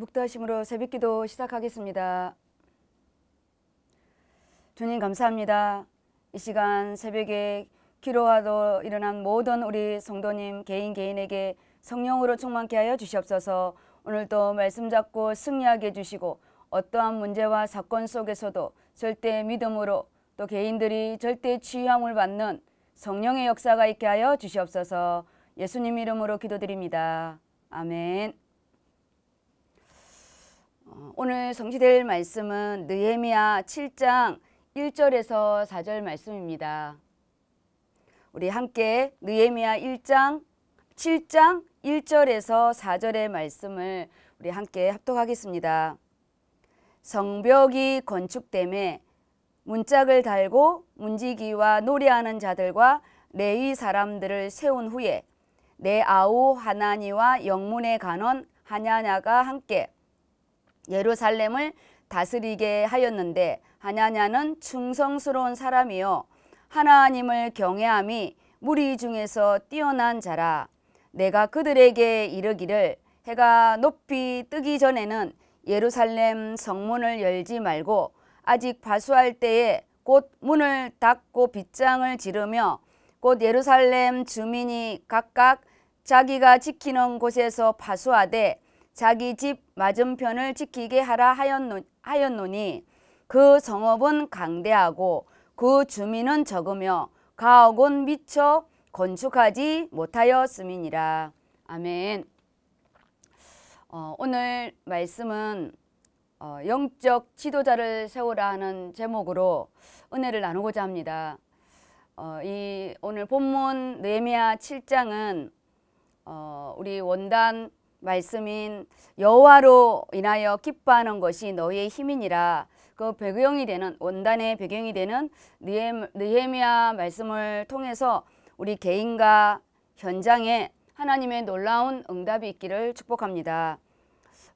묵다심으로 새벽기도 시작하겠습니다. 주님 감사합니다. 이 시간 새벽에 기도하도 일어난 모든 우리 성도님 개인 개인에게 성령으로 충만케 하여 주시옵소서. 오늘도 말씀 잡고 승리하게 해주시고 어떠한 문제와 사건 속에서도 절대 믿음으로 또 개인들이 절대 치유함을 받는 성령의 역사가 있게 하여 주시옵소서. 예수님 이름으로 기도드립니다. 아멘. 어, 오늘 성취될 말씀은 느헤미야 7장 1절에서 4절 말씀입니다. 우리 함께 느헤미야 1장 7장 1절에서 4절의 말씀을 우리 함께 합독하겠습니다. 성벽이 건축됨에 문짝을 달고 문지기와 노래하는 자들과 레위 사람들을 세운 후에 내 아우 하나니와 영문의 간원 하냐냐가 함께 예루살렘을 다스리게 하였는데 하냐냐는 충성스러운 사람이요. 하나님을 경외함이 무리 중에서 뛰어난 자라. 내가 그들에게 이르기를 해가 높이 뜨기 전에는 예루살렘 성문을 열지 말고 아직 바수할 때에 곧 문을 닫고 빗장을 지르며 곧 예루살렘 주민이 각각 자기가 지키는 곳에서 파수하되 자기 집 맞은편을 지키게 하라 하였노니 그 성읍은 강대하고 그 주민은 적으며 가옥은 미쳐 건축하지 못하였음이니라. 아멘. 어, 오늘 말씀은 어, 영적 지도자를 세우라 하는 제목으로 은혜를 나누고자 합니다. 어, 이 오늘 본문 느헤미야 7장은 어, 우리 원단 말씀인 여호와로 인하여 기뻐하는 것이 너희의 힘이니라 그 배경이 되는 원단의 배경이 되는 느헤미야 말씀을 통해서 우리 개인과 현장에 하나님의 놀라운 응답이 있기를 축복합니다.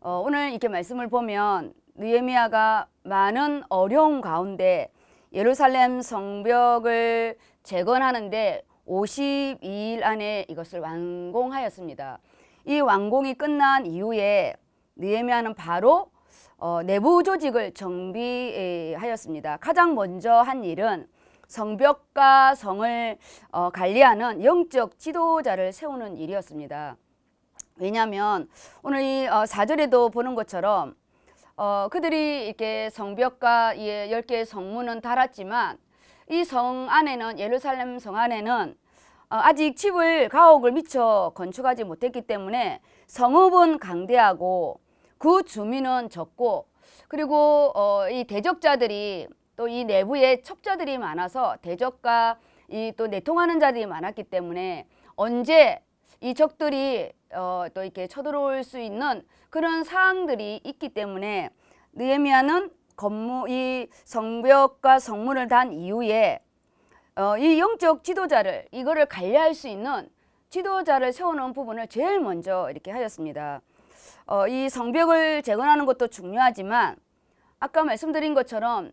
어, 오늘 이렇게 말씀을 보면 느헤미야가 많은 어려움 가운데 예루살렘 성벽을 재건하는데 52일 안에 이것을 완공하였습니다. 이 완공이 끝난 이후에 느헤미야는 바로 어, 내부 조직을 정비하였습니다. 가장 먼저 한 일은 성벽과 성을 어, 관리하는 영적 지도자를 세우는 일이었습니다. 왜냐하면 오늘 이 어, 4절에도 보는 것처럼 어, 그들이 이렇게 성벽과 이 10개의 성문은 달았지만 이 성 안에는 예루살렘 성 안에는 어, 아직 집을 가옥을 미처 건축하지 못했기 때문에 성읍은 강대하고 그 주민은 적고 그리고 어, 이 대적자들이 또 이 내부에 첩자들이 많아서 대적과 이 또 내통하는 자들이 많았기 때문에 언제 이 적들이 어, 또 이렇게 쳐들어올 수 있는 그런 사항들이 있기 때문에 느헤미야는 건물 이 성벽과 성문을 단 이후에 어, 이 영적 지도자를 이거를 관리할 수 있는 지도자를 세우는 부분을 제일 먼저 이렇게 하였습니다. 어, 이 성벽을 재건하는 것도 중요하지만 아까 말씀드린 것처럼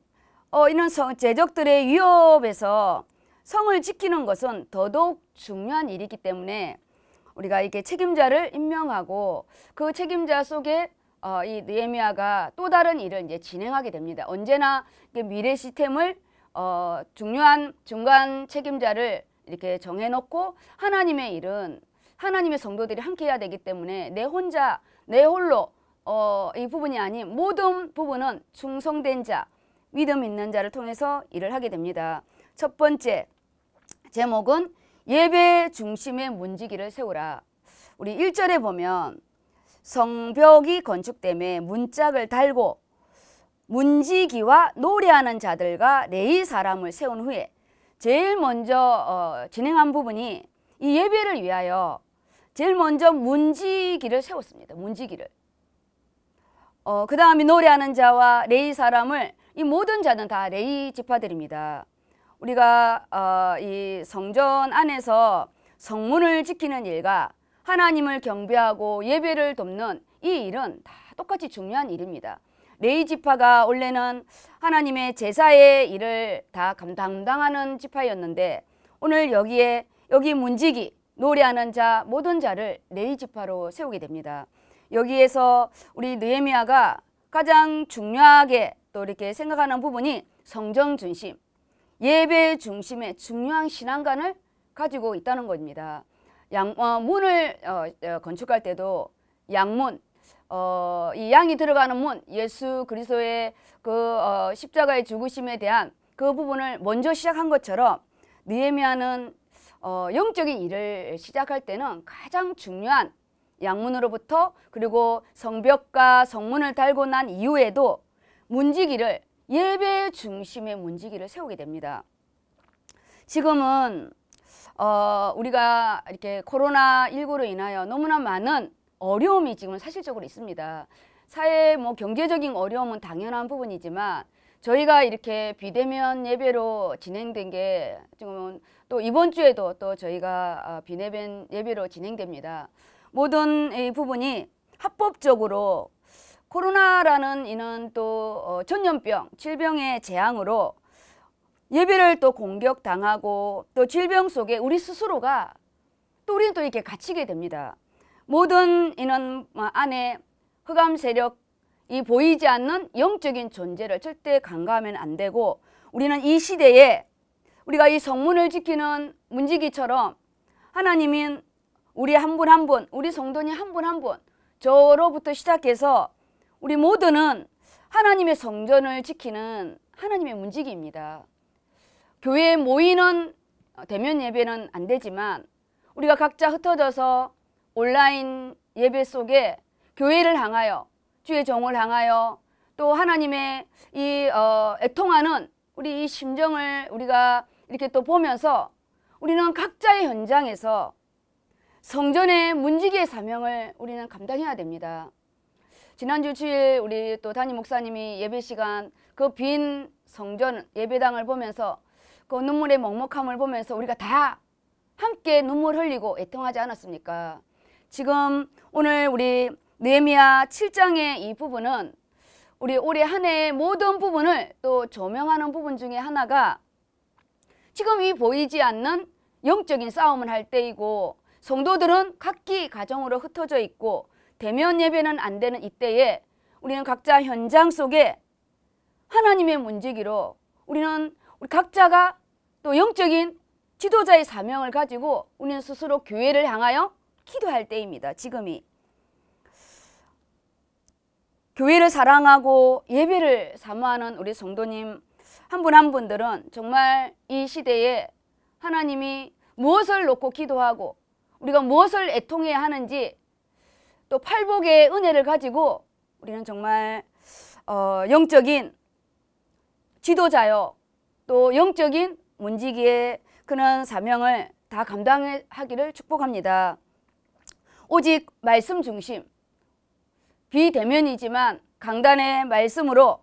어, 이런 성, 제적들의 위협에서 성을 지키는 것은 더더욱 중요한 일이기 때문에 우리가 이게 책임자를 임명하고 그 책임자 속에 어, 이 느헤미야가 또 다른 일을 이제 진행하게 됩니다. 언제나 미래 시스템을 어, 중요한 중간 책임자를 이렇게 정해놓고 하나님의 일은 하나님의 성도들이 함께 해야 되기 때문에 내 혼자 내 홀로 어, 이 부분이 아닌 모든 부분은 충성된 자, 믿음 있는 자를 통해서 일을 하게 됩니다. 첫 번째 제목은 예배 중심의 문지기를 세우라. 우리 1절에 보면 성벽이 건축됨에 문짝을 달고 문지기와 노래하는 자들과 레이 사람을 세운 후에 제일 먼저 어, 진행한 부분이 이 예배를 위하여 제일 먼저 문지기를 세웠습니다. 문지기를. 어, 그 다음에 노래하는 자와 레위 사람을 이 모든 자는 다 레위 지파들입니다. 우리가 어, 이 성전 안에서 성문을 지키는 일과 하나님을 경배하고 예배를 돕는 이 일은 다 똑같이 중요한 일입니다. 레위 지파가 원래는 하나님의 제사의 일을 다 감당하는 지파였는데 오늘 여기에 여기 문지기 노래하는 자 모든 자를 레이 지파로 세우게 됩니다. 여기에서 우리 느헤미야가 가장 중요하게 또 이렇게 생각하는 부분이 성정 중심, 예배 중심의 중요한 신앙관을 가지고 있다는 겁니다. 양, 어, 문을 어, 어, 건축할 때도 양문, 어, 이 양이 들어가는 문, 예수 그리스도의 그 어, 십자가의 죽으심에 대한 그 부분을 먼저 시작한 것처럼 느헤미야는 어, 영적인 일을 시작할 때는 가장 중요한 양문으로부터 그리고 성벽과 성문을 달고 난 이후에도 문지기를 예배 중심의 문지기를 세우게 됩니다. 지금은 어, 우리가 이렇게 코로나19로 인하여 너무나 많은 어려움이 지금 사실적으로 있습니다. 사회 뭐 경제적인 어려움은 당연한 부분이지만 저희가 이렇게 비대면 예배로 진행된 게 지금은 또 이번 주에도 또 저희가 아, 비대면 예배로 진행됩니다. 모든 이 부분이 합법적으로 코로나라는 이는 또 어, 전염병, 질병의 재앙으로 예배를 또 공격당하고 또 질병 속에 우리 스스로가 또 우리는 또 이렇게 갇히게 됩니다. 모든 이는 뭐 안에 흑암 세력이 보이지 않는 영적인 존재를 절대 간과하면 안 되고 우리는 이 시대에 우리가 이 성문을 지키는 문지기처럼 하나님인 우리 한 분 한 분, 우리 성도님 한 분 한 분, 저로부터 시작해서 우리 모두는 하나님의 성전을 지키는 하나님의 문지기입니다. 교회에 모이는 대면 예배는 안 되지만 우리가 각자 흩어져서 온라인 예배 속에 교회를 향하여 주의 종을 향하여 또 하나님의 이 어, 애통하는 우리 이 심정을 우리가 이렇게 또 보면서 우리는 각자의 현장에서 성전의 문지기의 사명을 우리는 감당해야 됩니다. 지난주 주일 우리 또 담임 목사님이 예배 시간 그 빈 성전 예배당을 보면서 그 눈물의 먹먹함을 보면서 우리가 다 함께 눈물 흘리고 애통하지 않았습니까? 지금 오늘 우리 느헤미야 7장의 이 부분은 우리 올해 한 해의 모든 부분을 또 조명하는 부분 중에 하나가 지금 이 보이지 않는 영적인 싸움을 할 때이고 성도들은 각기 가정으로 흩어져 있고 대면 예배는 안 되는 이때에 우리는 각자 현장 속에 하나님의 문지기로 우리는 우리 각자가 또 영적인 지도자의 사명을 가지고 우리는 스스로 교회를 향하여 기도할 때입니다. 지금이. 교회를 사랑하고 예배를 사모하는 우리 성도님 한분한 분들은 정말 이 시대에 하나님이 무엇을 놓고 기도하고 우리가 무엇을 애통해야 하는지 또 팔복의 은혜를 가지고 우리는 정말 어, 영적인 지도자요 또 영적인 문지기의 그런 사명을 다 감당하기를 축복합니다. 오직 말씀 중심 비대면이지만 강단의 말씀으로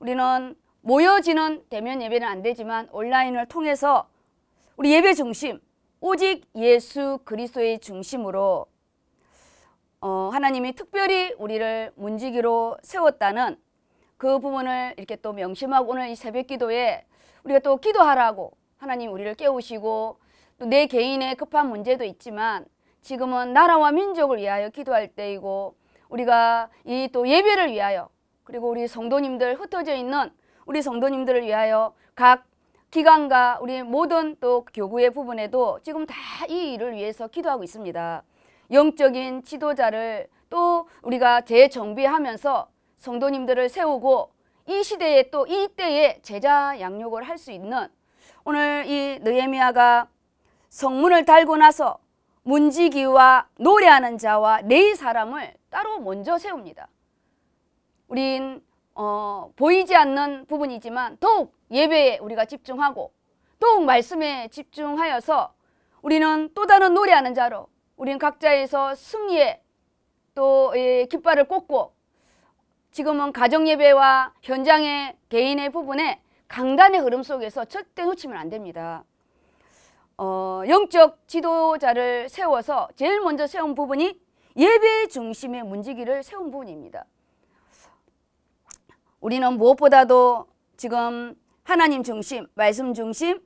우리는 모여지는 대면 예배는 안 되지만 온라인을 통해서 우리 예배 중심 오직 예수 그리스도의 중심으로 어, 하나님이 특별히 우리를 문지기로 세웠다는 그 부분을 이렇게 또 명심하고 오늘 이 새벽 기도에 우리가 또 기도하라고 하나님 우리를 깨우시고 또 내 개인의 급한 문제도 있지만 지금은 나라와 민족을 위하여 기도할 때이고 우리가 이 또 예배를 위하여 그리고 우리 성도님들 흩어져 있는 우리 성도님들을 위하여 각 기관과 우리 모든 또 교구의 부분에도 지금 다 이 일을 위해서 기도하고 있습니다. 영적인 지도자를 또 우리가 재정비하면서 성도님들을 세우고 이 시대에 또 이때에 제자 양육을 할 수 있는 오늘 이 느헤미야가 성문을 달고 나서 문지기와 노래하는 자와 네 사람을 따로 먼저 세웁니다. 우린 어, 보이지 않는 부분이지만 더욱 예배에 우리가 집중하고 더욱 말씀에 집중하여서 우리는 또 다른 노래하는 자로 우리는 각자에서 승리에 또 예, 깃발을 꽂고 지금은 가정 예배와 현장의 개인의 부분에 강단의 흐름 속에서 절대 놓치면 안 됩니다. 어, 영적 지도자를 세워서 제일 먼저 세운 부분이 예배 중심의 문지기를 세운 부분입니다. 우리는 무엇보다도 지금 하나님 중심, 말씀 중심,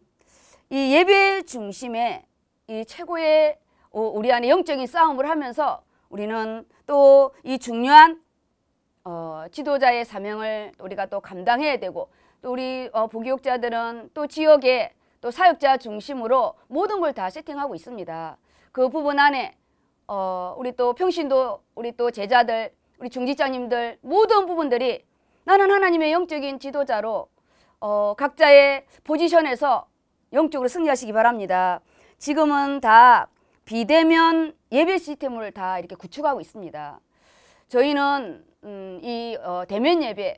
이 예배 중심의 이 최고의 우리 안에 영적인 싸움을 하면서 우리는 또 이 중요한 어, 지도자의 사명을 우리가 또 감당해야 되고 또 우리 어, 부교육자들은 또 지역에 또 사역자 중심으로 모든 걸 다 세팅하고 있습니다. 그 부분 안에 어, 우리 또 평신도 우리 또 제자들 우리 중지자님들 모든 부분들이 나는 하나님의 영적인 지도자로 어, 각자의 포지션에서 영적으로 승리하시기 바랍니다. 지금은 다 비대면 예배 시스템을 다 이렇게 구축하고 있습니다. 저희는 음, 이 어, 대면 예배,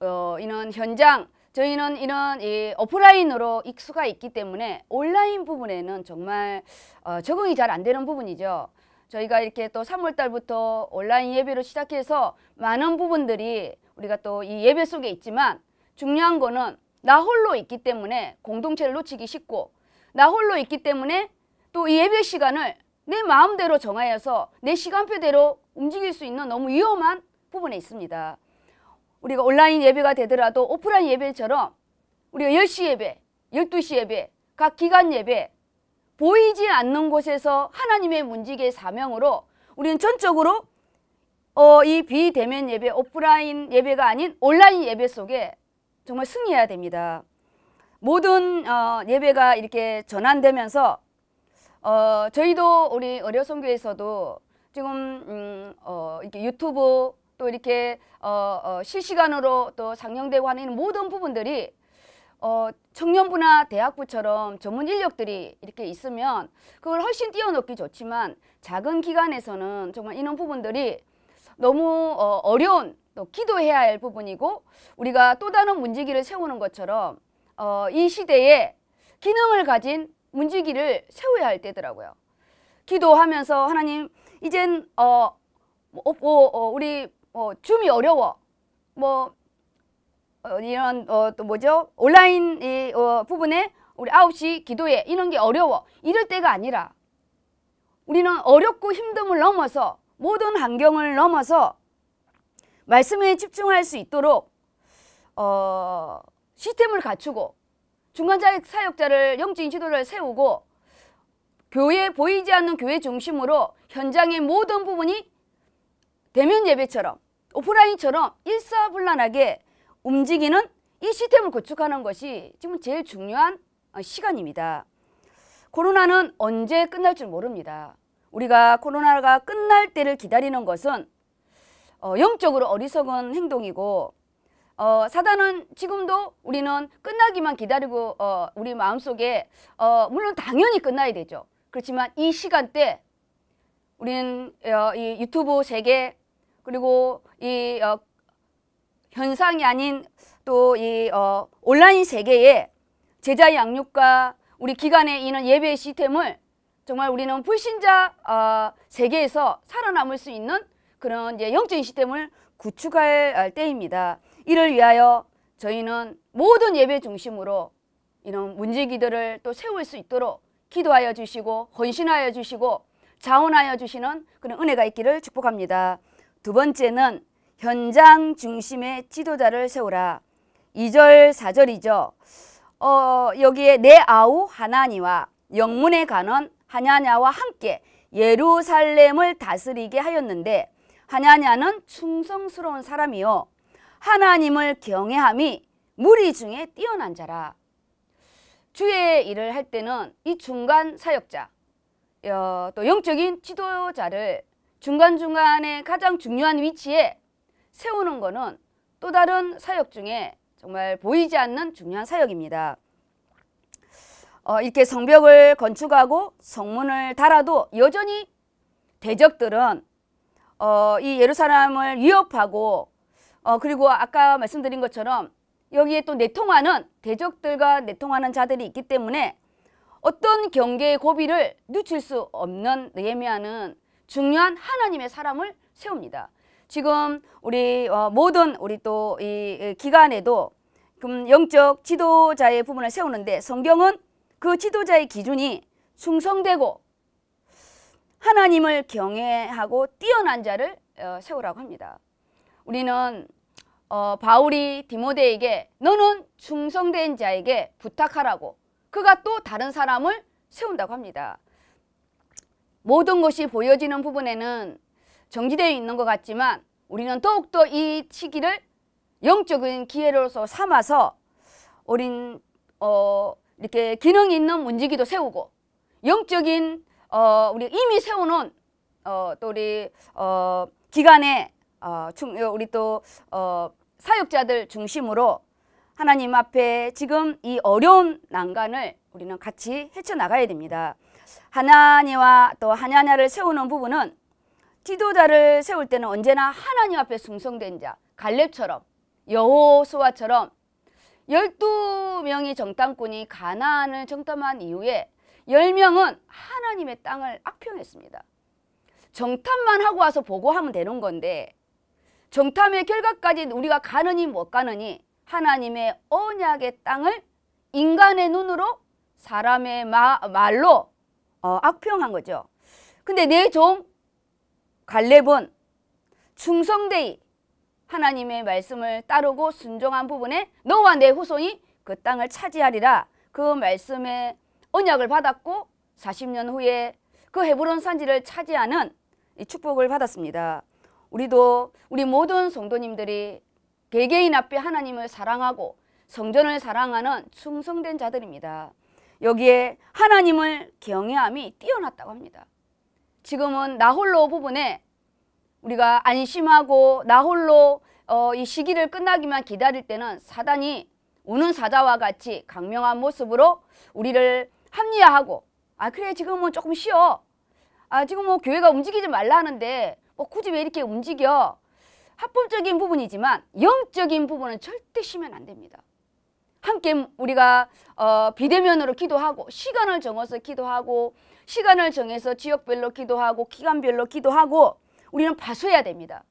어, 이는 현장, 저희는 이런 이 오프라인으로 익수가 있기 때문에 온라인 부분에는 정말 어, 적응이 잘 안 되는 부분이죠. 저희가 이렇게 또 3월 달부터 온라인 예배로 시작해서 많은 부분들이 우리가 또 이 예배 속에 있지만 중요한 거는 나 홀로 있기 때문에 공동체를 놓치기 쉽고 나 홀로 있기 때문에 또 이 예배 시간을 내 마음대로 정하여서 내 시간표대로 움직일 수 있는 너무 위험한 부분에 있습니다. 우리가 온라인 예배가 되더라도 오프라인 예배처럼 우리가 10시 예배, 12시 예배, 각 기간 예배 보이지 않는 곳에서 하나님의 문지기의 사명으로 우리는 전적으로 어, 이 비대면 예배, 오프라인 예배가 아닌 온라인 예배 속에 정말 승리해야 됩니다. 모든 어, 예배가 이렇게 전환되면서 어, 저희도 우리 의료선교에서도 지금 음, 어, 이렇게 유튜브 또 이렇게 어, 어, 실시간으로 또 상영되고 하는 모든 부분들이 어, 청년부나 대학부처럼 전문 인력들이 이렇게 있으면 그걸 훨씬 뛰어넘기 좋지만 작은 기관에서는 정말 이런 부분들이 너무 어, 어려운 또 기도해야 할 부분이고 우리가 또 다른 문지기를 세우는 것처럼 어, 이 시대에 기능을 가진 문지기를 세워야 할 때더라고요. 기도하면서 하나님 이젠 어, 뭐, 어, 어, 우리 어, 줌이 어려워. 뭐 어, 이런 어, 또 뭐죠? 온라인 이 어, 부분에 우리 9시 기도에 이런 게 어려워. 이럴 때가 아니라 우리는 어렵고 힘듦을 넘어서 모든 환경을 넘어서 말씀에 집중할 수 있도록 어, 시스템을 갖추고 중간 사역자를 영적인 지도를 세우고 교회 보이지 않는 교회 중심으로 현장의 모든 부분이 대면 예배처럼 오프라인처럼 일사불란하게 움직이는 이 시스템을 구축하는 것이 지금 제일 중요한 어, 시간입니다. 코로나는 언제 끝날 줄 모릅니다. 우리가 코로나가 끝날 때를 기다리는 것은 어, 영적으로 어리석은 행동이고 어, 사단은 지금도 우리는 끝나기만 기다리고 어, 우리 마음속에 어, 물론 당연히 끝나야 되죠. 그렇지만 이 시간대 우리는 어, 이 유튜브 세계 그리고 이 어, 현상이 아닌 또 이 어, 온라인 세계에 제자 양육과 우리 기관에 있는 예배 시스템을 정말 우리는 불신자 어, 세계에서 살아남을 수 있는 그런 이제 영적인 시스템을 구축할 때입니다. 이를 위하여 저희는 모든 예배 중심으로 이런 문제기들을 또 세울 수 있도록 기도하여 주시고 헌신하여 주시고 자원하여 주시는 그런 은혜가 있기를 축복합니다. 두 번째는 현장 중심의 지도자를 세우라. 2절 4절이죠. 어, 여기에 내 아우 하나니와 영문의 간원 하냐냐와 함께 예루살렘을 다스리게 하였는데 하냐냐는 충성스러운 사람이요 하나님을 경외함이 무리 중에 뛰어난 자라. 주의 일을 할 때는 이 중간 사역자, 어, 또 영적인 지도자를 중간중간에 가장 중요한 위치에 세우는 것은 또 다른 사역 중에 정말 보이지 않는 중요한 사역입니다. 어, 이렇게 성벽을 건축하고 성문을 달아도 여전히 대적들은 어, 이 예루살렘을 위협하고 어, 그리고 아까 말씀드린 것처럼 여기에 또 내통하는 대적들과 내통하는 자들이 있기 때문에 어떤 경계의 고비를 늦출 수 없는 느헤미야는 중요한 하나님의 사람을 세웁니다. 지금 우리 어, 모든 우리 또 이 기간에도 영적 지도자의 부분을 세우는데 성경은 그 지도자의 기준이 충성되고 하나님을 경외하고 뛰어난 자를 어, 세우라고 합니다. 우리는 어, 바울이 디모데에게 너는 충성된 자에게 부탁하라고 그가 또 다른 사람을 세운다고 합니다. 모든 것이 보여지는 부분에는 정지되어 있는 것 같지만 우리는 더욱더 이 시기를 영적인 기회로서 삼아서 우린 어 이렇게 기능 있는 문지기도 세우고 영적인 어 우리 이미 세우는 어 또 우리 어 기간에 어 우리 또어 사역자들 중심으로 하나님 앞에 지금 이 어려운 난간을 우리는 같이 헤쳐나가야 됩니다. 하나님과 또 하나냐를 세우는 부분은 지도자를 세울 때는 언제나 하나님 앞에 충성된 자, 갈렙처럼 여호수아처럼 12명의 정탐꾼이 가나안을 정탐한 이후에 10명은 하나님의 땅을 악평했습니다. 정탐만 하고 와서 보고하면 되는 건데 정탐의 결과까지 우리가 가느니 못 가느니 하나님의 언약의 땅을 인간의 눈으로 사람의 마, 말로 어, 악평한 거죠. 근데 내 종 갈렙은 충성되이 하나님의 말씀을 따르고 순종한 부분에 너와 내 후손이 그 땅을 차지하리라 그 말씀의 언약을 받았고 40년 후에 그 헤브론 산지를 차지하는 이 축복을 받았습니다. 우리도 우리 모든 성도님들이 개개인 앞에 하나님을 사랑하고 성전을 사랑하는 충성된 자들입니다. 여기에 하나님을 경외함이 뛰어났다고 합니다. 지금은 나홀로 부분에 우리가 안심하고 나홀로 어, 이 시기를 끝나기만 기다릴 때는 사단이 우는 사자와 같이 강명한 모습으로 우리를 합리화하고 아 그래 지금은 조금 쉬어 아 지금 뭐 교회가 움직이지 말라 하는데 뭐 굳이 왜 이렇게 움직여 합법적인 부분이지만 영적인 부분은 절대 쉬면 안 됩니다. 함께 우리가 어, 비대면으로 기도하고 시간을 정해서 기도하고 시간을 정해서 지역별로 기도하고 기간별로 기도하고 우리는 파수해야 됩니다.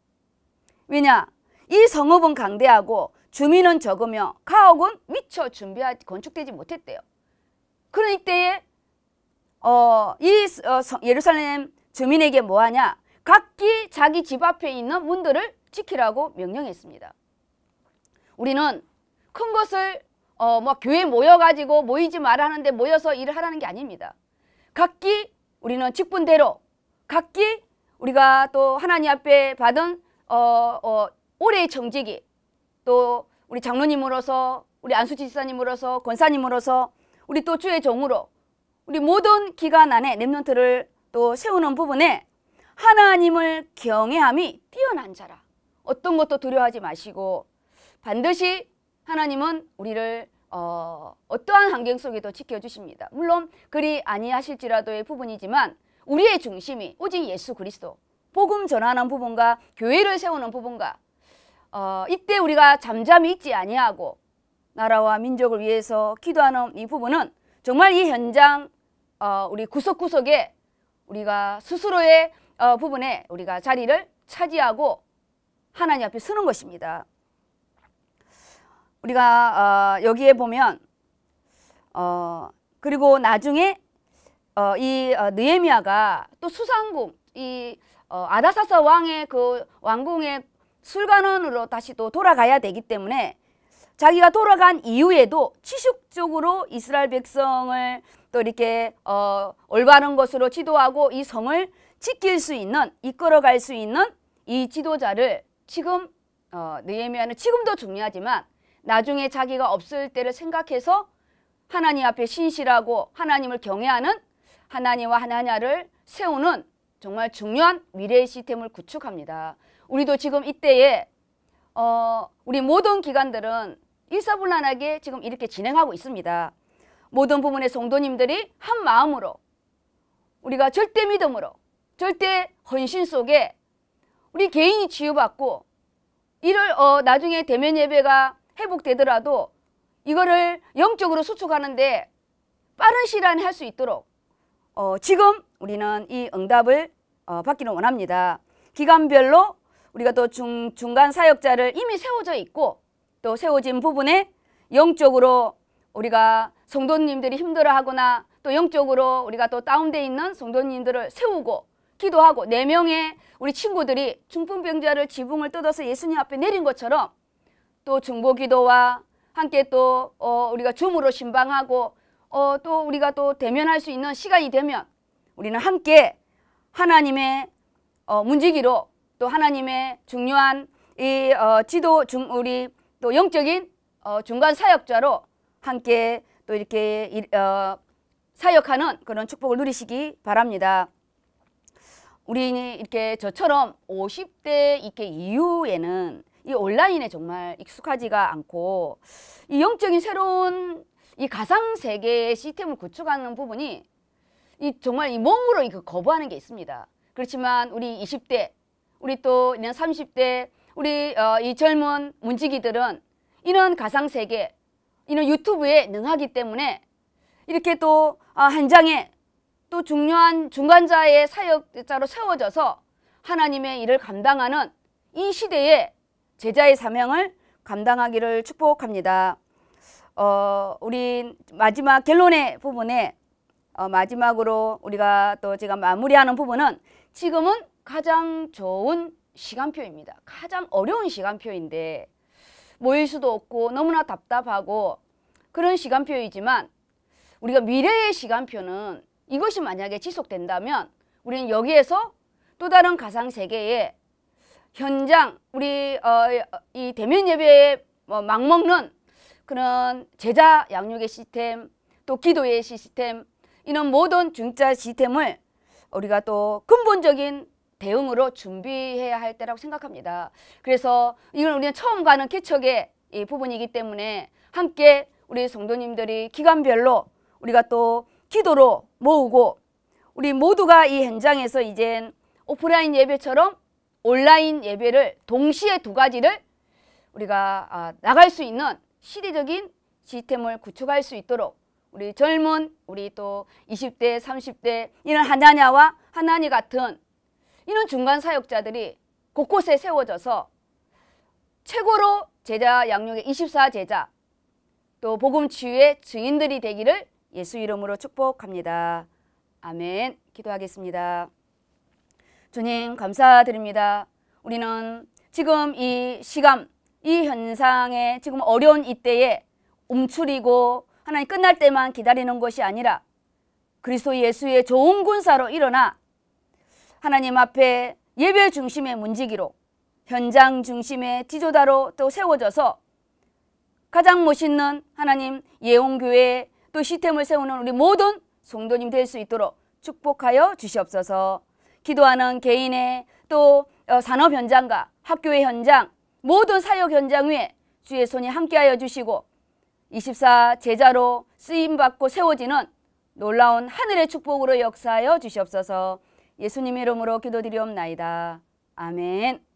왜냐? 이 성읍은 강대하고 주민은 적으며 가옥은 미처 준비하 건축되지 못했대요. 그런 이때에 어, 이 어, 예루살렘 주민에게 뭐하냐? 각기 자기 집 앞에 있는 문들을 지키라고 명령했습니다. 우리는 큰 것을 어, 뭐 교회 모여가지고 모이지 말하는데 모여서 일을 하라는 게 아닙니다. 각기 우리는 직분대로 각기 우리가 또 하나님 앞에 받은 어, 어, 올해의 정직이 또 우리 장로님으로서 우리 안수지 지사님으로서 권사님으로서 우리 또 주의 종으로 우리 모든 기간 안에 랩런트를 또 세우는 부분에 하나님을 경외함이 뛰어난 자라. 어떤 것도 두려워하지 마시고 반드시 하나님은 우리를 어, 어떠한 환경 속에도 지켜주십니다. 물론 그리 아니하실지라도의 부분이지만 우리의 중심이 오직 예수 그리스도 복음 전하는 부분과 교회를 세우는 부분과 어, 이때 우리가 잠잠히 있지 아니하고 나라와 민족을 위해서 기도하는 이 부분은 정말 이 현장 어, 우리 구석구석에 우리가 스스로의 어, 부분에 우리가 자리를 차지하고 하나님 앞에 서는 것입니다. 우리가 어, 여기에 보면 어, 그리고 나중에 어, 이 어, 느헤미야가 또 수상궁 이 어, 아다사사 왕의 그 왕궁의 술관원으로 다시 또 돌아가야 되기 때문에 자기가 돌아간 이후에도 지속적으로 이스라엘 백성을 또 이렇게 어, 올바른 것으로 지도하고 이 성을 지킬 수 있는 이끌어갈 수 있는 이 지도자를 지금 어, 느헤미야는 지금도 중요하지만 나중에 자기가 없을 때를 생각해서 하나님 앞에 신실하고 하나님을 경외하는 하나님과 하나냐를 세우는 정말 중요한 미래의 시스템을 구축합니다. 우리도 지금 이때에 어, 우리 모든 기관들은 일사불란하게 지금 이렇게 진행하고 있습니다. 모든 부분의 성도님들이 한 마음으로 우리가 절대 믿음으로 절대 헌신 속에 우리 개인이 치유받고 이를 어, 나중에 대면 예배가 회복되더라도 이거를 영적으로 수축하는데 빠른 시일 에할 수 있도록 어, 지금 우리는 이 응답을 어, 받기를 원합니다. 기간별로 우리가 또 중, 중간 사역자를 이미 세워져 있고 또 세워진 부분에 영적으로 우리가 성도님들이 힘들어하거나 또 영적으로 우리가 또 다운돼 있는 성도님들을 세우고 기도하고 네 명의 우리 친구들이 중풍병자를 지붕을 뜯어서 예수님 앞에 내린 것처럼 또 중보 기도와 함께 또 어, 우리가 줌으로 신방하고 어, 또 우리가 또 대면할 수 있는 시간이 되면 우리는 함께 하나님의 어, 문지기로 또 하나님의 중요한 이 어, 지도 중 우리 또 영적인 어, 중간 사역자로 함께 또 이렇게 일, 어, 사역하는 그런 축복을 누리시기 바랍니다. 우리 이렇게 저처럼 50대 이렇게 이후에는 이 온라인에 정말 익숙하지가 않고 이 영적인 새로운 이 가상 세계의 시스템을 구축하는 부분이 이 정말 이 몸으로 이거 거부하는 게 있습니다. 그렇지만 우리 20대, 우리 또 30대, 우리 어, 이 젊은 문지기들은 이런 가상 세계, 이런 유튜브에 능하기 때문에 이렇게 또 아, 현장에 또 중요한 중간자의 사역자로 세워져서 하나님의 일을 감당하는 이 시대에 제자의 사명을 감당하기를 축복합니다. 어, 우리 마지막 결론의 부분에 어, 마지막으로 우리가 또 제가 마무리하는 부분은 지금은 가장 좋은 시간표입니다. 가장 어려운 시간표인데 모일 수도 없고 너무나 답답하고 그런 시간표이지만 우리가 미래의 시간표는 이것이 만약에 지속된다면 우리는 여기에서 또 다른 가상 세계에 현장 우리 어, 이 대면 예배에 뭐 막 먹는 그런 제자 양육의 시스템 또 기도의 시스템 이런 모든 중자 시스템을 우리가 또 근본적인 대응으로 준비해야 할 때라고 생각합니다. 그래서 이건 우리는 처음 가는 개척의 이 부분이기 때문에 함께 우리 성도님들이 기간별로 우리가 또 기도로 모으고 우리 모두가 이 현장에서 이젠 오프라인 예배처럼 온라인 예배를 동시에 두 가지를 우리가 아, 나갈 수 있는 시대적인 시스템을 구축할 수 있도록 우리 젊은 우리 또 20대 30대 이런 하나냐와 하나니 같은 이런 중간 사역자들이 곳곳에 세워져서 최고로 제자 양육의 24제자 또 복음 치유의 증인들이 되기를 예수 이름으로 축복합니다. 아멘. 기도하겠습니다. 주님 감사드립니다. 우리는 지금 이 시간, 이 현상에 지금 어려운 이때에 움츠리고 하나님 끝날 때만 기다리는 것이 아니라 그리스도 예수의 좋은 군사로 일어나 하나님 앞에 예배 중심의 문지기로 현장 중심의 지도자로 또 세워져서 가장 멋있는 하나님 예원교회 또 시스템을 세우는 우리 모든 성도님 될 수 있도록 축복하여 주시옵소서. 기도하는 개인의 또 어, 산업 현장과 학교의 현장 모든 사역 현장 위에 주의 손이 함께하여 주시고 24 제자로 쓰임 받고 세워지는 놀라운 하늘의 축복으로 역사하여 주시옵소서. 예수님 이름으로 기도드리옵나이다. 아멘.